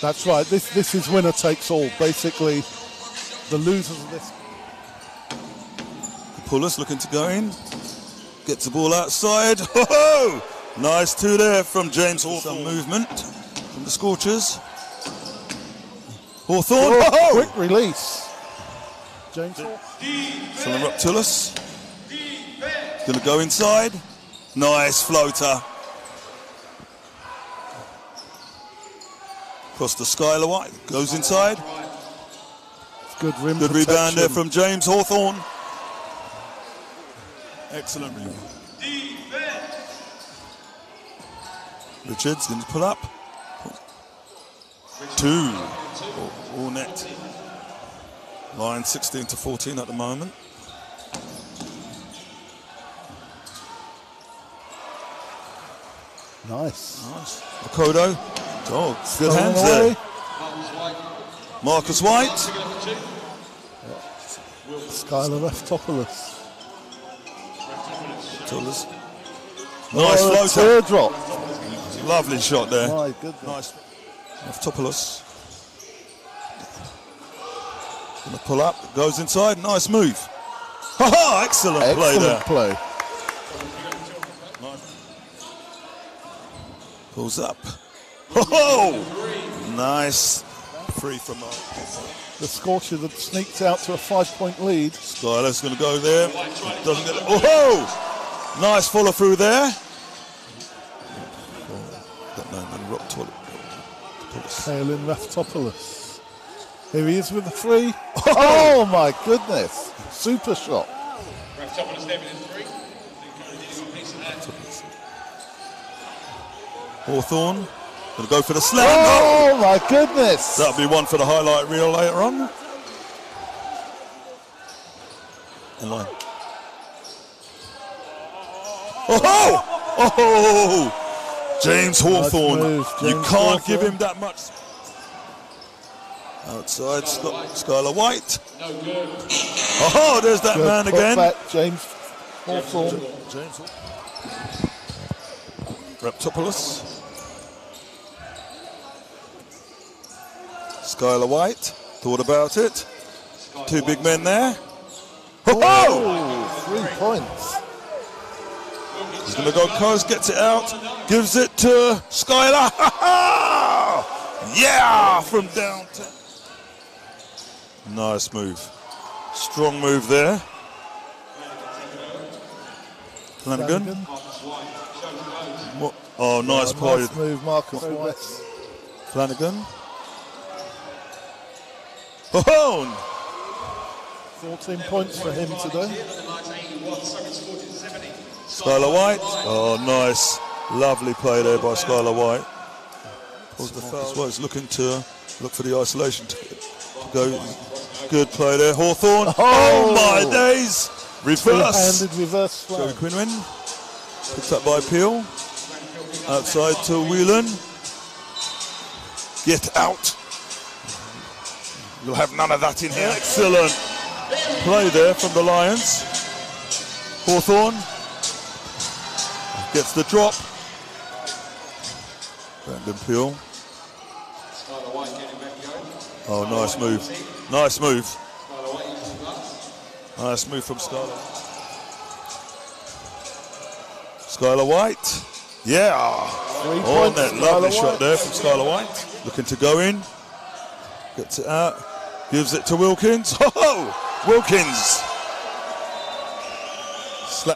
That's right. This this is winner takes all. Basically, the losers of this. Pullers looking to go in. Gets the ball outside. Ho-ho! Nice two there from James Hawthorne. Some movement from the Scorchers. Hawthorne. Oh, quick release. James. Selling up Tullis. Gonna go inside. Nice floater. Across the Skylar White. Goes inside. It's Good rim Good rebound there from James Hawthorne. Excellent rebound. Richards going to pull up. Two. All, all net. Line 16 to 14 at the moment. Nice. Nice. Makoto. Oh, good hands there. Marcus White. Skylar Eftopoulos. Tullis. Oh, nice oh, floater. teardrop. Lovely shot there. My goodness. Nice. Eftopoulos. Gonna pull up, goes inside, nice move. Ha ha! Excellent, play Excellent there. play. Pulls up. Ho ho! Nice. Free from uh, The Scorcher that sneaks out to a five-point lead. Skylar's gonna go there. Doesn't get it. Oh! Nice follow through there. Got no man rock toilet. Kaelin Raftopoulos. Here he is with the three. Oh my goodness. Super shot. Hawthorne. Gonna go for the slam. Oh my goodness. That'll be one for the highlight reel later on. In line. Oh, oh, oh, James Hawthorne. move, you can't give him that much. Outside, Scott, Skylar White. Oh, there's that Good man again. back, James Hawthorne. James Reptopoulos. Skylar White. Thought about it. Two big men there. Oh! Oh, three points. He's going to go close, gets it out, gives it to Skylar. yeah! From downtown. Nice move. Strong move there. Flanagan. Flanagan. Oh, nice play. Nice move, Marcus White. Flanagan. Oh, 14 points for him today. Skylar White. Oh, nice. Lovely play there by Skylar White. Pulls the foul. White's looking to look for the isolation to, to go. Good play there. Hawthorne. Oh, Oh! my days. Reverse. Two-handed reverse Joey. Picked up by Peel. Outside to Whelan. Get out. You'll have none of that in here. Excellent play there from the Lions. Hawthorne gets the drop. Brandon Peel. Oh, nice move. Nice move. Nice move from Skylar. Skylar White. Yeah. Oh, that lovely Skylar shot White. there from Skylar White. Looking to go in. Gets it out. Gives it to Wilkins. Oh, Wilkins.